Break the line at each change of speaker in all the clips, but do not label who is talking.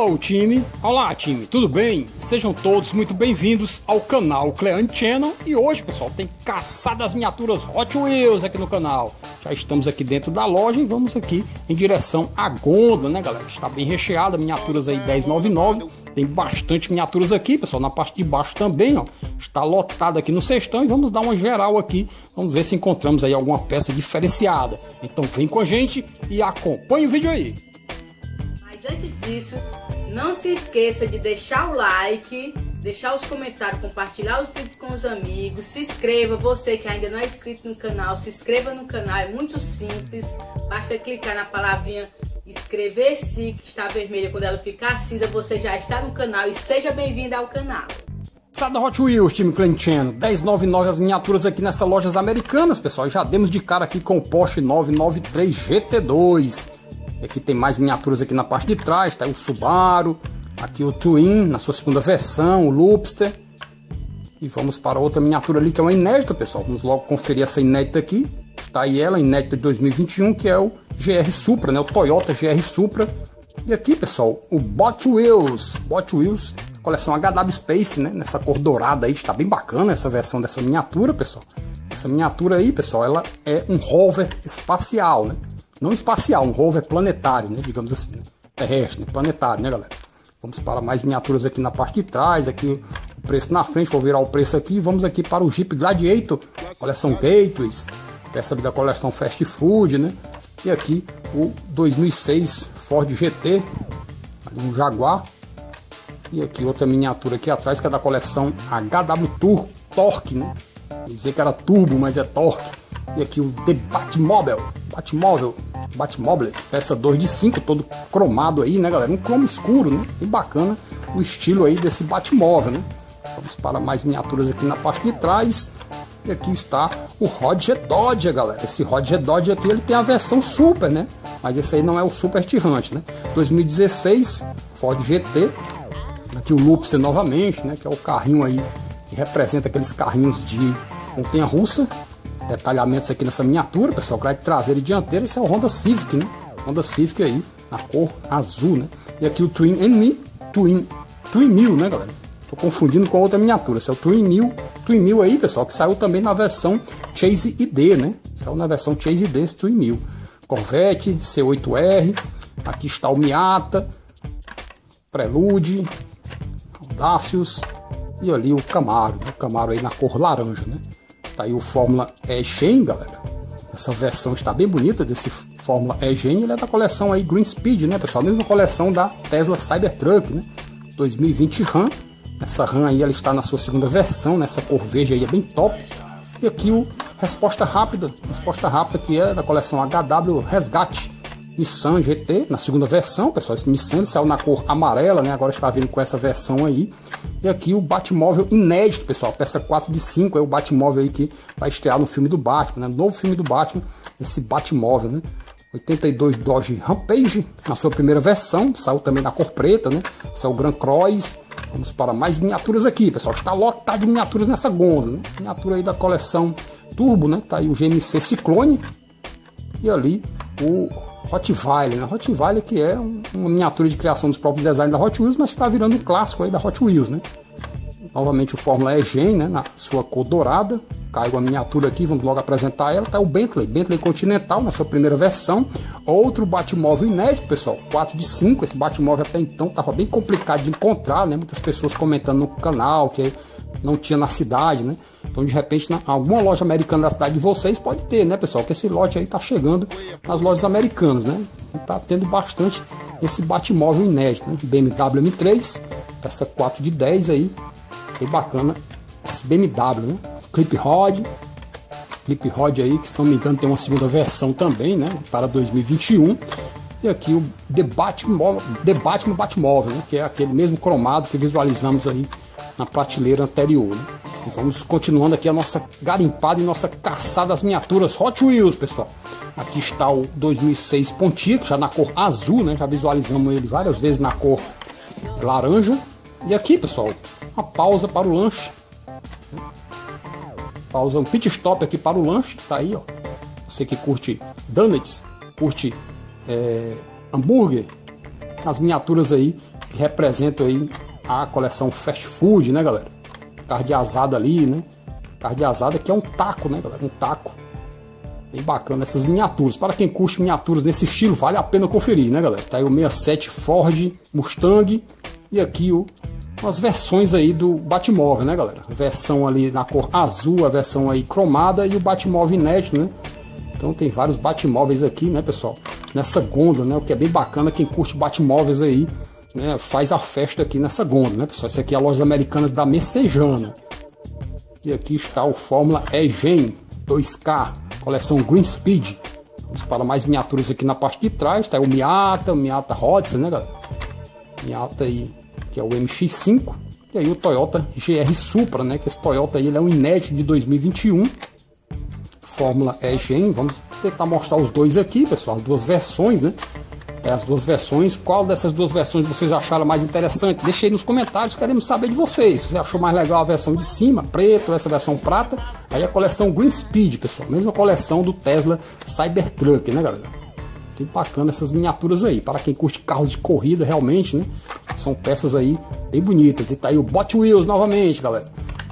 Hello time, olá time, tudo bem? Sejam todos muito bem-vindos ao canal Clean Channel e hoje pessoal tem caçadas miniaturas Hot Wheels aqui no canal. Já estamos aqui dentro da loja e vamos aqui em direção à Gonda, né galera? Está bem recheada, miniaturas aí 1099, tem bastante miniaturas aqui pessoal, na parte de baixo também ó, está lotado aqui no cestão e vamos dar uma geral aqui, vamos ver se encontramos aí alguma peça diferenciada. Então vem com a gente e acompanhe o vídeo aí.
Mas antes disso, não se esqueça de deixar o like, deixar os comentários, compartilhar os vídeos com os amigos, se inscreva, você que ainda não é inscrito no canal, se inscreva no canal, é muito simples, basta clicar na palavrinha inscrever-se, que está vermelha, quando ela ficar cinza, você já está no canal e seja bem-vindo ao canal.
Sada Hot Wheels, time Clan Channel, 1099 as miniaturas aqui nessas lojas americanas, pessoal, já demos de cara aqui com o Porsche 993 GT2, Aqui tem mais miniaturas aqui na parte de trás, tá? O Subaru, aqui o Twin na sua segunda versão, o Loopster. E vamos para outra miniatura ali que é uma inédita, pessoal. Vamos logo conferir essa inédita aqui. Está aí ela, inédita de 2021, que é o GR Supra, né? O Toyota GR Supra. E aqui, pessoal, o Bot Wheels. Bot Wheels, coleção HW Space, né? Nessa cor dourada aí, está bem bacana essa versão dessa miniatura, pessoal. Essa miniatura aí, pessoal, ela é um rover espacial, né? Não espacial, um rover planetário, né, digamos assim, né? terrestre, planetário, né, galera? Vamos para mais miniaturas aqui na parte de trás, aqui o preço na frente, vou virar o preço aqui. Vamos aqui para o Jeep Gladiator, coleção Gateways, peça da coleção Fast Food, né? E aqui o 2006 Ford GT, um Jaguar. E aqui outra miniatura aqui atrás que é da coleção HW Tour Torque, né? Dizer que era turbo, mas é Torque. E aqui o The Batmobile, Batmóvel, Batmobile, peça 2 de 5, todo cromado aí, né, galera? Um cromo escuro, né? E bacana o estilo aí desse Batmóvel, né? Vamos para mais miniaturas aqui na parte de trás. E aqui está o Roger Dodge, galera. Esse Roger Dodge aqui, ele tem a versão Super, né? Mas esse aí não é o Super Tirante, né? 2016, Ford GT. Aqui o Loopster novamente, né? Que é o carrinho aí que representa aqueles carrinhos de montanha-russa detalhamentos aqui nessa miniatura, pessoal, grade traseira e dianteira, esse é o Honda Civic, né? Honda Civic aí, na cor azul, né? E aqui o Twin N Twin, Twin 1000, né, galera? Tô confundindo com outra miniatura, esse é o Twin 1000, Twin 1000 aí, pessoal, que saiu também na versão Chase ID, né? Saiu na versão Chase ID, esse Twin 1000. Corvette, C8R, aqui está o Miata, Prelude, Audacious e ali o Camaro, né? o Camaro aí na cor laranja, né? Tá aí o Fórmula E-Gen, galera. Essa versão está bem bonita desse Fórmula E-Gen. Ele é da coleção aí Green Speed, né, pessoal? Mesma coleção da Tesla Cybertruck, né? 2020 RAM. Essa RAM aí ela está na sua segunda versão, nessa cor verde aí é bem top. E aqui o resposta rápida, resposta rápida que é da coleção HW Resgate Nissan GT, na segunda versão, pessoal. Esse Nissan saiu na cor amarela, né? Agora está vindo com essa versão aí. E aqui o Batmóvel inédito, pessoal. Peça 4 de 5 é o Batmóvel aí que vai estrear no filme do Batman, né? Novo filme do Batman, esse Batmóvel, né? 82 Dodge Rampage na sua primeira versão, saiu também na cor preta, né? Esse é o Grand Cross. Vamos para mais miniaturas aqui, pessoal. Está lotado de miniaturas nessa gôndola, né? Miniatura aí da coleção Turbo, né? Tá aí o GMC Ciclone. E ali o Rottweiler, né? Rottweiler que é uma miniatura de criação dos próprios designs da Hot Wheels, mas está virando um clássico aí da Hot Wheels, né? Novamente o Fórmula E Gen, né? Na sua cor dourada. Caiu a miniatura aqui, vamos logo apresentar ela. Tá o Bentley, Bentley Continental na sua primeira versão. Outro Batmóvel inédito, pessoal. 4 de 5. Esse Batmóvel até então estava bem complicado de encontrar, né? Muitas pessoas comentando no canal que não tinha na cidade, né? Então, de repente, na, alguma loja americana da cidade de vocês pode ter, né, pessoal? Que esse lote aí tá chegando nas lojas americanas, né? Tá tendo bastante esse Batmóvel inédito, né? BMW M3, essa 4 de 10 aí, bem bacana. Esse BMW, né? Clip Rod, Clip Rod aí, que se não me engano tem uma segunda versão também, né? Para 2021. E aqui o The Batmóvel, The Batman Batmóvel, né? Que é aquele mesmo cromado que visualizamos aí na prateleira anterior. Né? E vamos continuando aqui a nossa garimpada e nossa caçada das miniaturas Hot Wheels, pessoal. Aqui está o 2006 Pontiac, já na cor azul, né? Já visualizamos ele várias vezes na cor laranja. E aqui, pessoal, uma pausa para o lanche. Pausa, um pit stop aqui para o lanche, tá aí, ó. Você que curte donuts, curte é, hambúrguer, as miniaturas aí que representam aí a coleção fast food, né, galera? Carne de ali, né? Carne de que é um taco, né, galera? Um taco. Bem bacana essas miniaturas. Para quem curte miniaturas nesse estilo, vale a pena conferir, né, galera? Tá aí o 67 Ford Mustang e aqui o, umas versões aí do Batmóvel, né, galera? Versão ali na cor azul, a versão aí cromada e o Batmóvel inédito, né? Então tem vários Batmóveis aqui, né, pessoal? Nessa gôndola, né? O que é bem bacana, quem curte Batmóveis aí, né, faz a festa aqui nessa gôndola, né, pessoal? Essa aqui é a loja americanas da Messejana. E aqui está o Fórmula E-Gen 2K coleção Green Speed. Vamos para mais miniaturas aqui na parte de trás, tá? O Miata, o Miata Roadster, né, galera? Miata aí, que é o MX5. E aí o Toyota GR Supra, né? Que esse Toyota aí ele é um inédito de 2021. Fórmula E-Gen. Vamos tentar mostrar os dois aqui, pessoal. As duas versões, né? É, as duas versões. Qual dessas duas versões vocês acharam mais interessante? Deixe aí nos comentários, queremos saber de vocês. Você achou mais legal a versão de cima, preto, essa versão prata, aí a coleção Green Speed, pessoal. Mesma coleção do Tesla Cybertruck, né, galera? Tem bacana essas miniaturas aí. Para quem curte carros de corrida, realmente, né? São peças aí bem bonitas. E tá aí o Bot Wheels novamente, galera.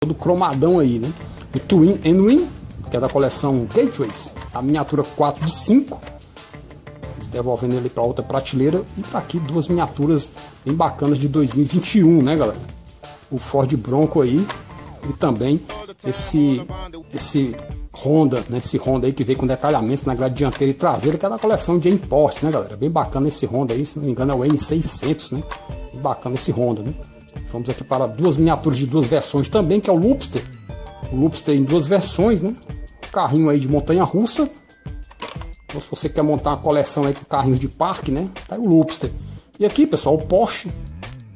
Todo cromadão aí, né? O Twin Enwin, que é da coleção Gateways. A miniatura 4 de 5 devolvendo ele para outra prateleira. E tá aqui duas miniaturas bem bacanas de 2021, né, galera? O Ford Bronco aí e também esse esse Honda, né? Esse Honda aí que veio com detalhamentos na grade dianteira e traseira, que é da coleção de importes, né, galera? Bem bacana esse Honda aí, se não me engano é o N600, né? Bem bacana esse Honda, né? Vamos aqui para duas miniaturas de duas versões também, que é o Loopster. O Loopster em duas versões, né? Carrinho aí de montanha russa então, se você quer montar uma coleção aí com carrinhos de parque, né? Tá aí o Loopster. E aqui, pessoal, o Porsche.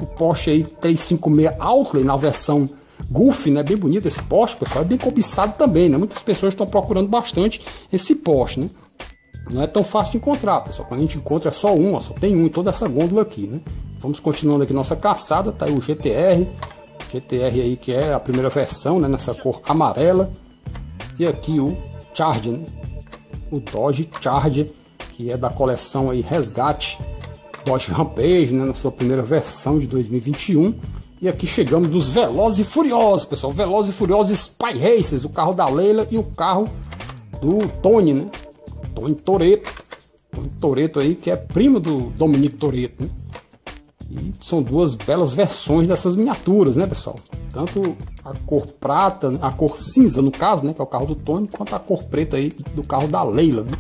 O Porsche aí 356 Outlander na versão Golf, né? Bem bonito esse Porsche, pessoal. É bem cobiçado também, né? Muitas pessoas estão procurando bastante esse Porsche, né? Não é tão fácil de encontrar, pessoal. Quando a gente encontra é só um, ó, só tem um em toda essa gôndola aqui, né? Vamos continuando aqui nossa caçada, tá aí o GTR. GTR aí que é a primeira versão, né? Nessa cor amarela. E aqui o Charger, né? O Dodge Charger, que é da coleção aí Resgate Dodge Rampage, né, na sua primeira versão de 2021. E aqui chegamos dos Velozes e Furiosos, pessoal. Velozes e Furiosos Spy Racers, o carro da Leila e o carro do Tony, né? Tony Toreto. Tony Toreto aí, que é primo do Dominique Toreto, né? E são duas belas versões dessas miniaturas, né, pessoal? Tanto a cor prata, a cor cinza no caso, né, que é o carro do Tony, quanto a cor preta aí do carro da Leila, né?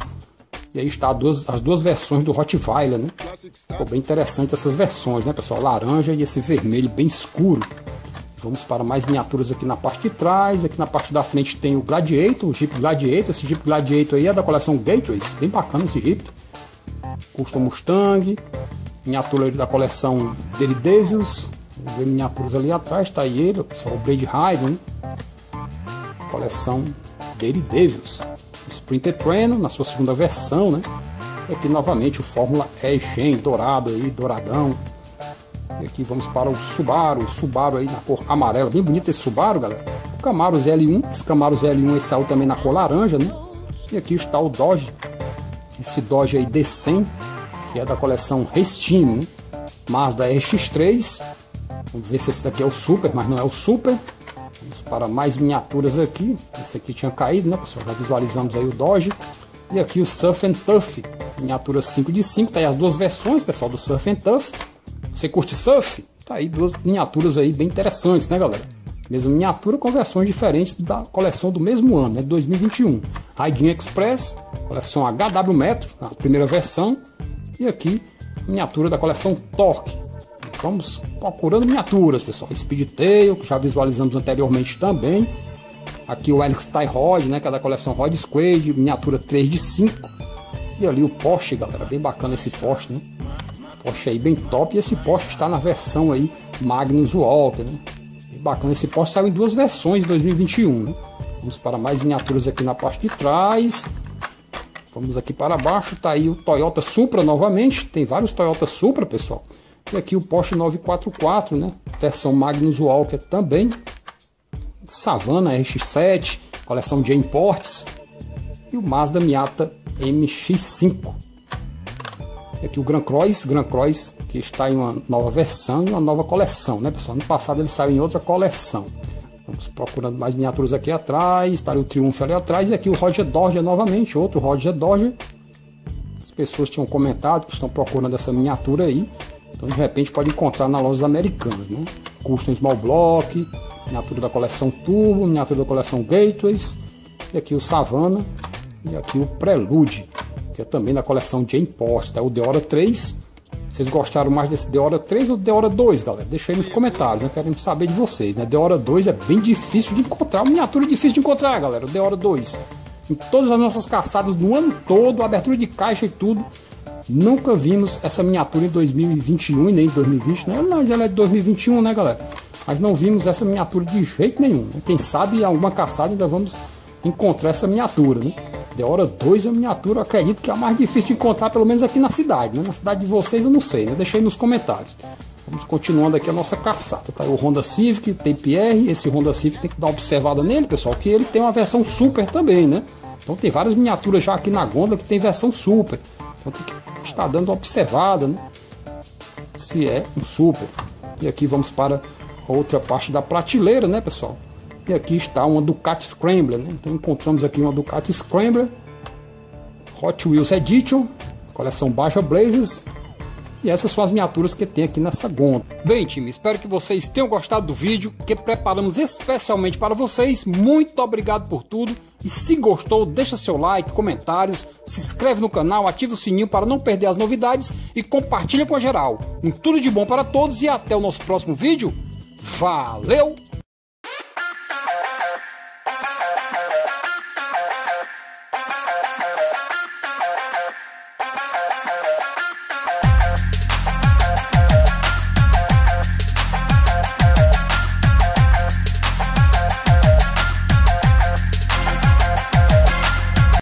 E aí está duas, as duas versões do Rottweiler, né? Ficou bem interessante essas versões, né, pessoal? Laranja e esse vermelho bem escuro. Vamos para mais miniaturas aqui na parte de trás. Aqui na parte da frente tem o Gladiator, o Jeep Gladiator. Esse Jeep Gladiator aí é da coleção Gateways. Bem bacana esse Jeep. Custom Mustang miniatura da coleção dele Davis, ver miniaturas ali atrás, tá aí ele, pessoal, o Blade Rider, coleção dele Davis, Sprinter Trainer na sua segunda versão, né? E aqui novamente o Fórmula E Gen dourado aí, douradão. E aqui vamos para o Subaru, Subaru aí na cor amarela, bem bonito esse Subaru, galera. O Camaro ZL1, esse Camaro ZL1 esse saiu também na cor laranja, né? E aqui está o Dodge, esse Dodge aí D100 que é da coleção Restime, né? Mazda RX3. Vamos ver se esse daqui é o Super, mas não é o Super. Vamos para mais miniaturas aqui. Esse aqui tinha caído, né, pessoal? Já visualizamos aí o Dodge. E aqui o Surf and Tough, miniatura 5 de 5. Tá aí as duas versões, pessoal, do Surf and Tough. Você curte surf? Tá aí duas miniaturas aí bem interessantes, né, galera? Mesma miniatura com versões diferentes da coleção do mesmo ano, né, 2021. Raidin Express, coleção HW Metro, a primeira versão. E aqui, miniatura da coleção Torque. Vamos procurando miniaturas, pessoal. Speedtail, que já visualizamos anteriormente também. Aqui o Alex Tie Rod, né, que é da coleção Rod Squad, miniatura 3 de 5. E ali o Porsche, galera, bem bacana esse Porsche, né? Porsche aí bem top. E esse Porsche está na versão aí Magnus Walker, né? Bem bacana. Esse Porsche saiu em duas versões em 2021, né? Vamos para mais miniaturas aqui na parte de trás. Vamos aqui para baixo, tá aí o Toyota Supra novamente, tem vários Toyota Supra, pessoal. E aqui o Porsche 944, né? Versão Magnus Walker também. Savana RX-7, coleção de imports. E o Mazda Miata MX-5. E aqui o Gran Cross, Gran Cross, que está em uma nova versão e uma nova coleção, né, pessoal? No passado ele saiu em outra coleção. Vamos procurando mais miniaturas aqui atrás, está o Triunfo ali atrás e aqui o Roger Dodge novamente, outro Roger Dodge. As pessoas tinham comentado que estão procurando essa miniatura aí. Então de repente pode encontrar na lojas americanas, né? Custom Small Block, miniatura da coleção Turbo, miniatura da coleção Gateways, e aqui o Savannah e aqui o Prelude, que é também da coleção Jane Post, é o Deora 3 vocês gostaram mais desse The Hora 3 ou The Hora 2, galera? Deixa aí nos comentários, né? Queremos saber de vocês, né? The Hora 2 é bem difícil de encontrar, uma miniatura difícil de encontrar, galera. O The Hora 2. Em todas as nossas caçadas no ano todo, abertura de caixa e tudo, nunca vimos essa miniatura em 2021 e nem em 2020, né? Mas ela é de 2021, né, galera? Mas não vimos essa miniatura de jeito nenhum. Né? Quem sabe em alguma caçada ainda vamos encontrar essa miniatura, né? De hora 2 a miniatura, acredito que é a mais difícil de encontrar, pelo menos aqui na cidade. Né? Na cidade de vocês eu não sei, né? Deixei nos comentários. Vamos continuando aqui a nossa caçada. Tá o Honda Civic, tem PR. Esse Honda Civic tem que dar uma observada nele, pessoal, que ele tem uma versão super também, né? Então tem várias miniaturas já aqui na Gonda que tem versão super. Então tem que estar dando uma observada, né? Se é um super. E aqui vamos para outra parte da prateleira, né, pessoal? E aqui está uma Ducati Scrambler, né? Então encontramos aqui uma Ducati Scrambler, Hot Wheels Edition, coleção Baixa Blazers. E essas são as miniaturas que tem aqui nessa Gonda. Bem, time, espero que vocês tenham gostado do vídeo que preparamos especialmente para vocês. Muito obrigado por tudo. E se gostou, deixa seu like, comentários, se inscreve no canal, ativa o sininho para não perder as novidades e compartilha com a geral. Um tudo de bom para todos e até o nosso próximo vídeo. Valeu!